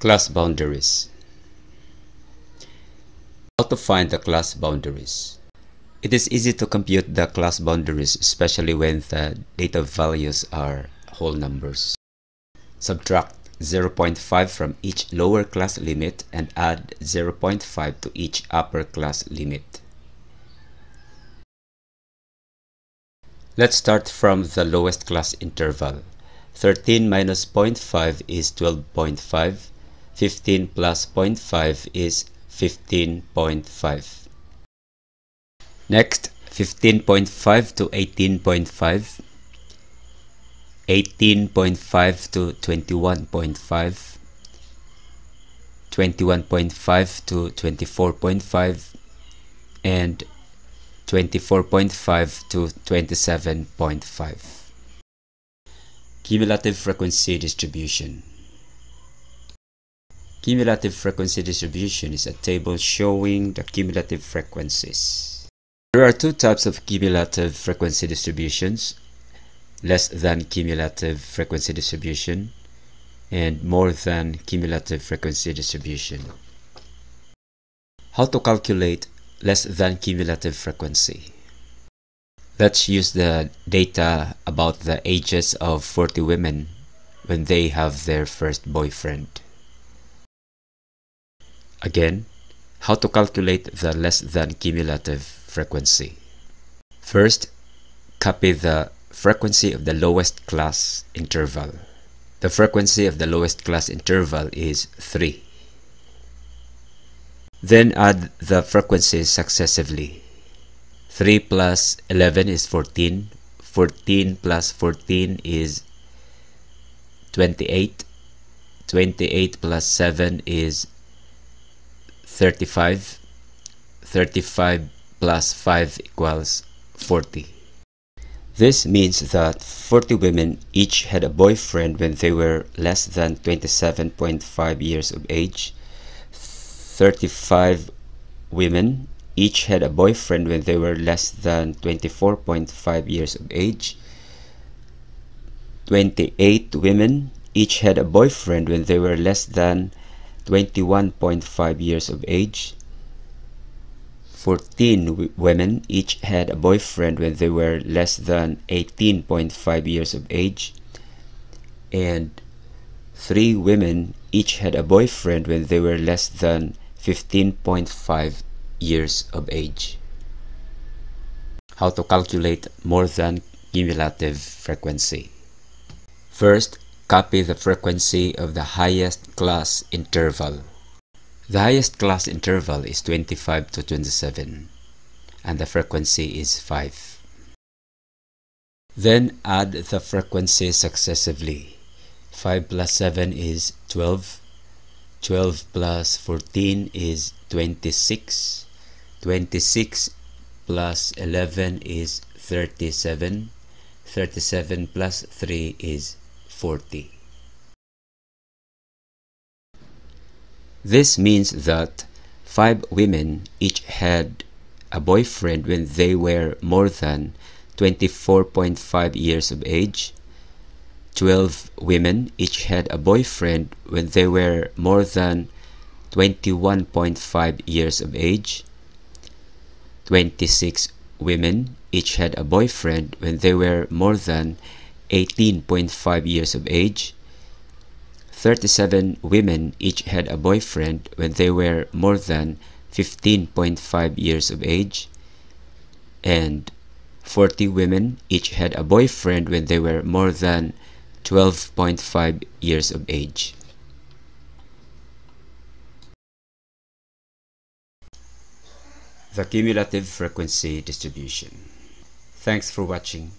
Class boundaries. How to find the class boundaries? It is easy to compute the class boundaries, especially when the data values are whole numbers. Subtract 0.5 from each lower class limit and add 0.5 to each upper class limit. Let's start from the lowest class interval. 13 minus 0.5 is 12.5. 15 plus 0.5 is 15.5. Next, 15.5 to 18.5. 18.5 to 21.5. 21.5 to 24.5 and 24.5 to 27.5. Cumulative frequency distribution. Cumulative frequency distribution is a table showing the cumulative frequencies. There are two types of cumulative frequency distributions, less than cumulative frequency distribution and more than cumulative frequency distribution. How to calculate less than cumulative frequency? Let's use the data about the ages of 40 women when they have their first boyfriend. Again, how to calculate the less than cumulative frequency. First, copy the frequency of the lowest class interval. The frequency of the lowest class interval is 3. Then add the frequencies successively. 3 plus 11 is 14. 14 plus 14 is 28. 28 plus 7 is 35. 35 plus 5 equals 40. This means that 40 women each had a boyfriend when they were less than 27.5 years of age. 35 women each had a boyfriend when they were less than 24.5 years of age. 28 women each had a boyfriend when they were less than 21.5 years of age. 14 women each had a boyfriend when they were less than 18.5 years of age. And 3 women each had a boyfriend when they were less than 15.5 years of age. How to calculate more than cumulative frequency. First, copy the frequency of the highest class interval. The highest class interval is 25 to 27 and the frequency is 5. Then add the frequencies successively. 5 plus 7 is 12. 12 plus 14 is 26. 26 plus 11 is 37. 37 plus 3 is 40. This means that five women each had a boyfriend when they were more than 24.5 years of age. 12 women each had a boyfriend when they were more than 21.5 years of age. 26 women each had a boyfriend when they were more than 18.5 years of age. 37 women each had a boyfriend when they were more than 15.5 years of age. And 40 women each had a boyfriend when they were more than 12.5 years of age. The cumulative frequency distribution. Thanks for watching.